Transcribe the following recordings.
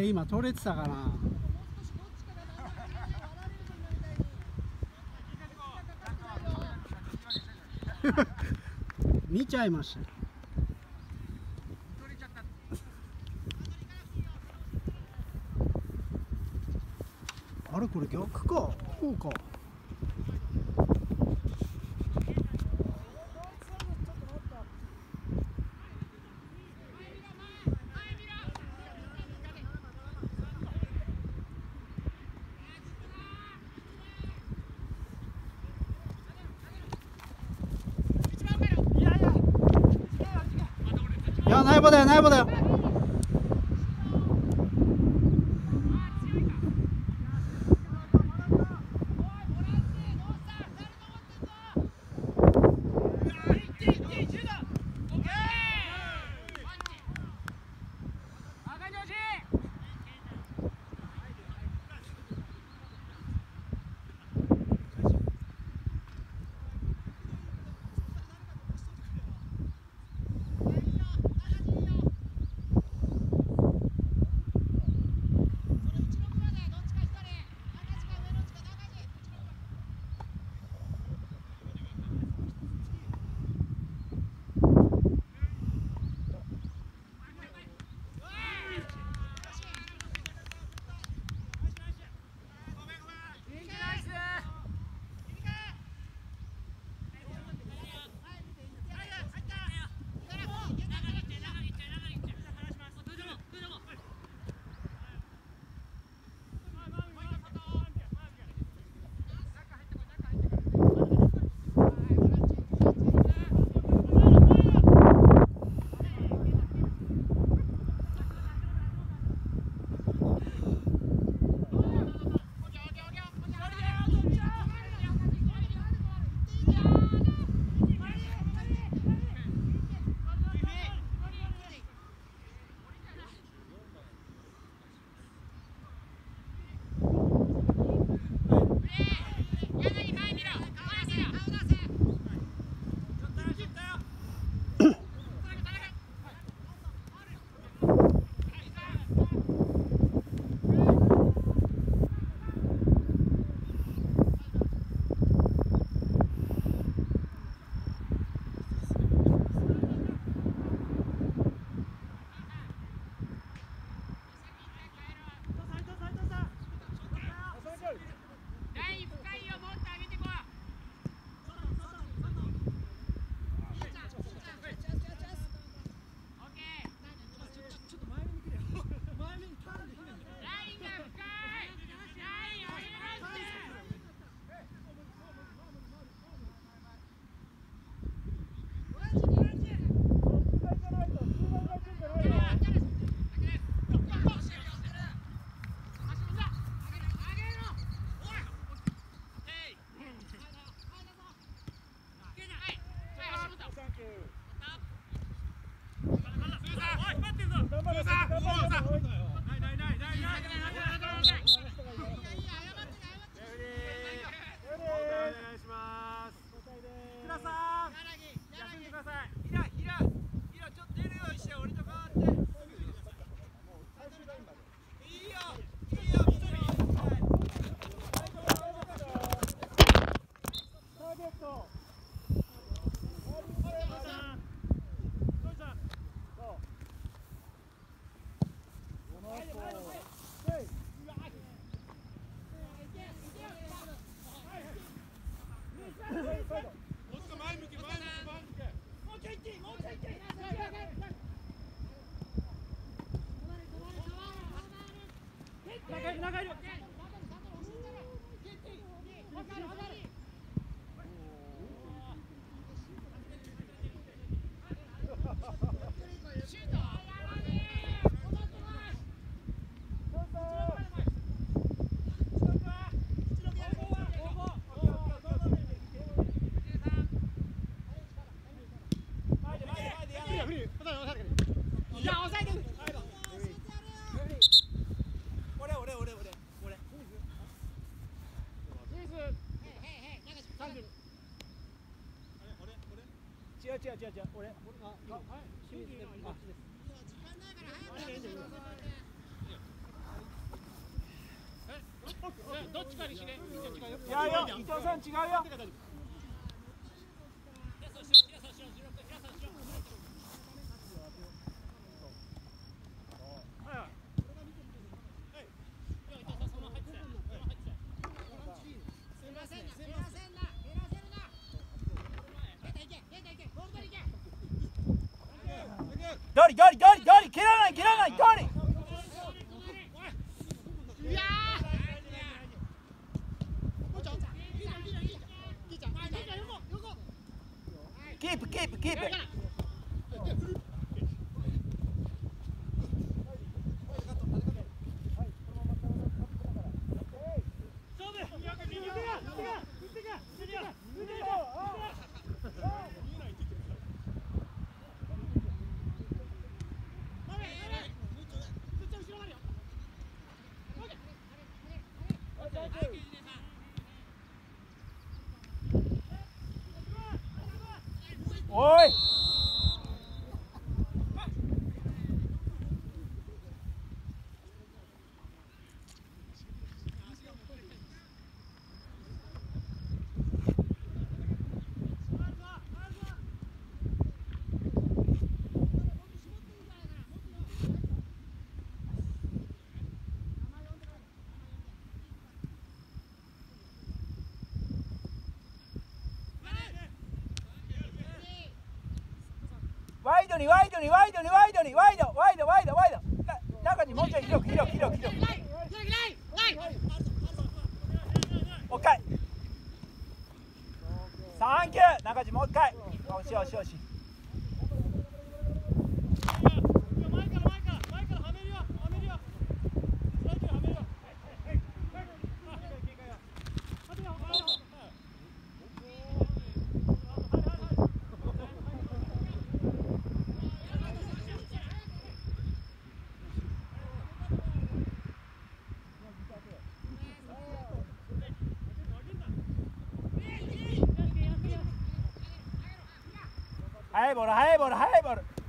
れ今取れてたかな。見ちゃいました。あれこれ逆か。こうか。いや内部だよ内部だい水でこっです。い。かどっちから伊藤さん違うよ。ープキープキープおいワイドにワイドにワイドにワイドにワイドワイドワイドワイド。中にもうちょい広く広く広く広く。もう一回。サンキュー。中地もう一回。よしよしよし。Heibor, Heibor, Heibor.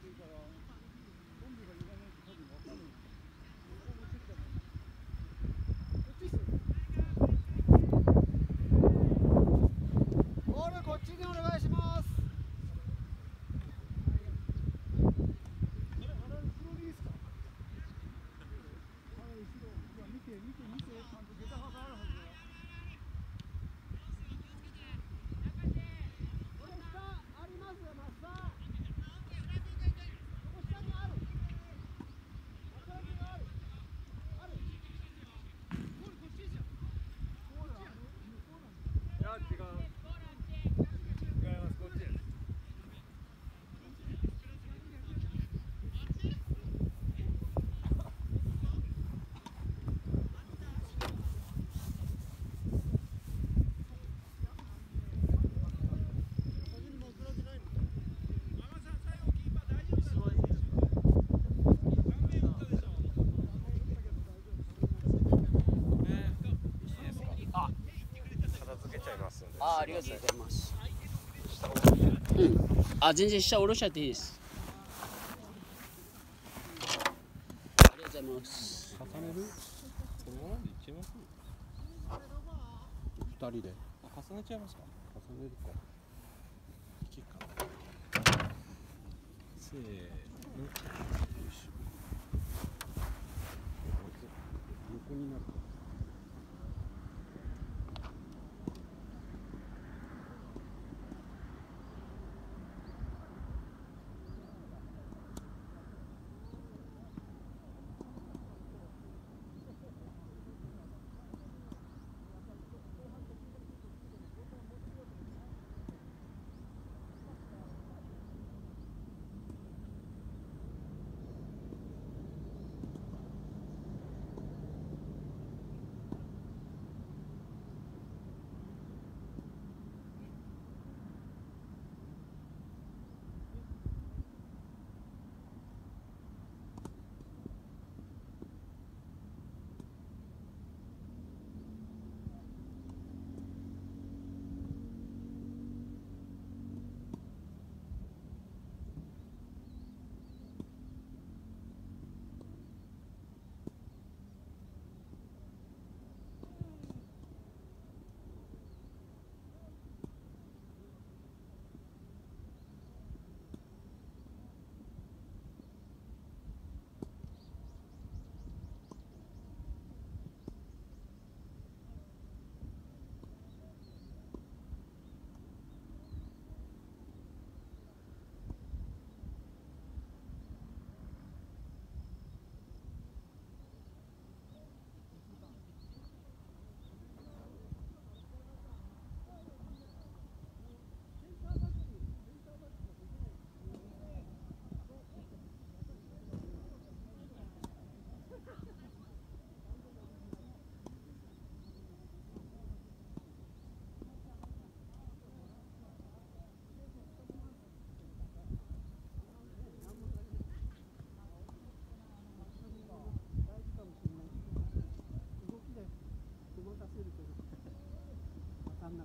그러니까 좀 이거 이거는 あありがとうございます。うん。あ全然下下ろしちゃっていいです。ありがとうございます。重ねるそのままでいっちゃいます二人であ重ねちゃいますか。重ねるか。いけか。せーの。よいしょ横になるな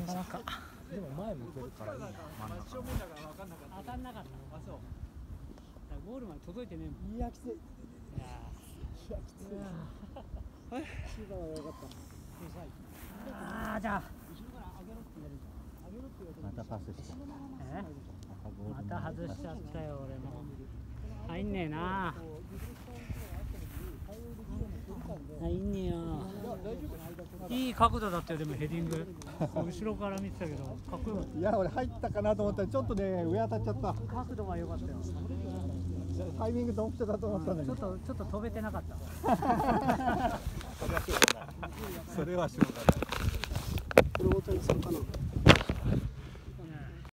かなか。でも前向けるからいいな真ん中正面だから分かんなかった当たんなかった。あそうだからゴールまで届いてねえもんいやきついいやいやきついシーかった。ああじゃあ。後ろから上げろって言われるじゃん上げろって言われてまたパスしたえ？また外しちゃったよ俺も。入んねえな。入んねえよ。いい角度だったよでもヘディング。後ろから見てたけどかっこよかっいや俺入ったかなと思った。らちょっとね上当たっちゃった。た角度が良かったよ。タイミングドンピシャだと思ったんだけどちょっとちょっと飛べてなかった。それはしょうがない。これ大谷さんかな